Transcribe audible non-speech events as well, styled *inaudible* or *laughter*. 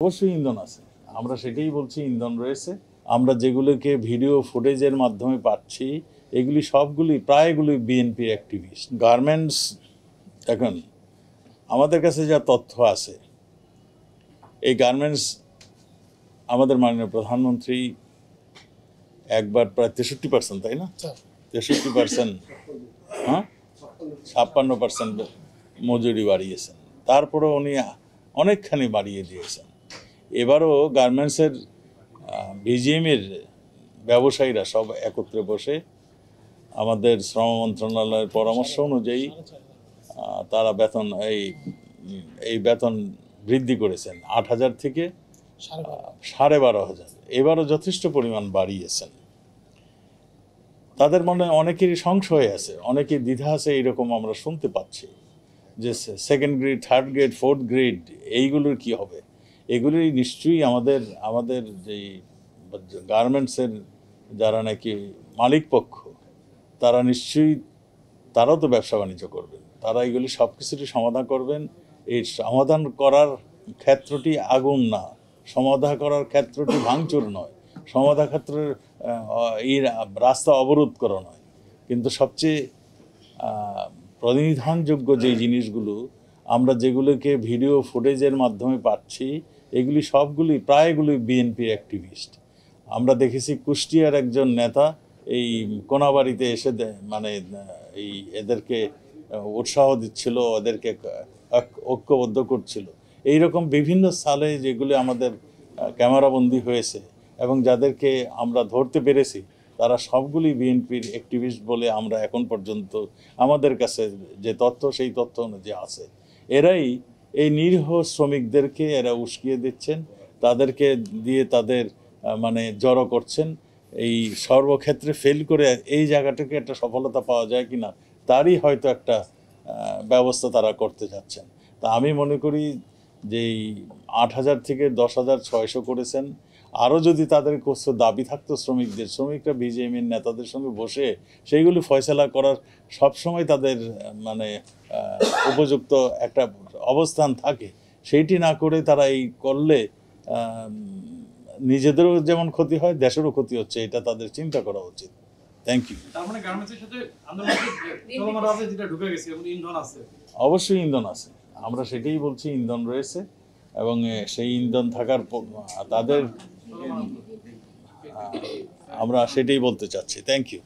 অবশ্যই ইন্ধন আছে। আমরা সেটাই বলছি ইন্ধন রয়েছে। আমরা যেগুলোকে ভিডিও ফুটেজের মাধ্যমে পাচ্ছি এগুলি সবগুলি প্রায়গুলি বিএনপি অ্যাক্টিভিস্ট গার্মেন্টস এখন আমাদের কাছে যা তথ্য আছে এই গার্মেন্টস আমাদের মাননীয় প্রধানমন্ত্রী একবার প্রায় তেষট্টি পার্সেন্ট তাই না? তেষট্টি পার্সেন্ট হ্যাঁ? ছাপ্পান্ন পার্সেন্ট মজুরি বাড়িয়েছেন। তারপরে উনি অনেকখানি বাড়িয়ে দিয়েছেন। এবারও গার্মেন্টসের বিজিএমের ব্যবসায়ীরা সব একত্রে বসে আমাদের শ্রম মন্ত্রণালয়ের পরামর্শ অনুযায়ী তারা বেতন এই এই বেতন বৃদ্ধি করেছেন আট হাজার থেকে সাড়ে বারো। হাজার। এবারও যথেষ্ট পরিমাণ বাড়িয়েছেন। তাদের মনে অনেকেরই সংশয় আছে অনেকের দ্বিধা আছে এইরকম আমরা শুনতে পাচ্ছি যে second grade third grade fourth grade এইগুলোর কি হবে? এগুলি নিশ্চয়ই আমাদের আমাদের যেই গার্মেন্টসের যারা নাকি মালিক পক্ষ তারা নিশ্চয়ই, তারাও তো ব্যবসা বাণিজ্য করবেন। তারা এগুলি সব কিছুরই সমাধান করবেন। এই সমাধান করার ক্ষেত্রটি আগুন না। সমাধান করার ক্ষেত্রটি ভাঙচুর নয়। সমাধান ক্ষেত্রের এই রাস্তা অবরোধ করা নয়। কিন্তু সবচেয়ে প্রতিনিধানযোগ্য যে জিনিসগুলো, আমরা যেগুলোকে ভিডিও ফুটেজের মাধ্যমে পাচ্ছি এগুলি সবগুলি, প্রায়গুলি বিএনপি অ্যাক্টিভিস্ট আমরা দেখেছি কুষ্টিয়ার একজন নেতা এই কোনাবাড়িতে এসে মানে এই এদেরকে উৎসাহ দিচ্ছিল, ওদেরকে ঐক্যবদ্ধ করছিল। এই রকম বিভিন্ন সালে যেগুলি আমাদের ক্যামেরাবন্দি হয়েছে এবং যাদেরকে আমরা ধরতে পেরেছি, তারা সবগুলি বিএনপির অ্যাক্টিভিস্ট বলে আমরা এখন পর্যন্ত আমাদের কাছে যে তথ্য, সেই তথ্য অনুযায়ী আছে। এরাই এই নিরীহ শ্রমিকদেরকে এরা উস্কিয়ে দিচ্ছেন, তাদেরকে দিয়ে তাদের মানে জড়ো করছেন। এই সর্বক্ষেত্রে ফেল করে এই জায়গাটাকে একটা সফলতা পাওয়া যায় কিনা, তারই হয়তো একটা ব্যবস্থা তারা করতে যাচ্ছেন। তা আমি মনে করি যে এই আট হাজার থেকে দশ হাজার ছয়শো করেছেন। আরও যদি তাদের কিছু দাবি থাকতো শ্রমিকদের, শ্রমিকরা বিজেএমের নেতাদের সঙ্গে বসে সেইগুলি ফয়সলা করার সবসময় তাদের মানে উপযুক্ত একটা অবস্থান থাকে সেইটি না করে তারা এই করলে নিজেদেরও যেমন ক্ষতি হয় দেশেরও ক্ষতি হচ্ছে এটা তাদের চিন্তা করা উচিত। থ্যাংক ইউ তার মানে গার্মেন্টসের সাথে আন্দোলনের *laughs* চলমান আছে যেটা ঢুকে গেছে এবং ইন্ধন আছে। অবশ্যই ইন্ধন আছে। আমরা সেটাই বলছি ইন্ধন রয়েছে এবং সেই ইন্ধন থাকার তাদের আমরা সেটাই বলতে চাচ্ছি। Thank you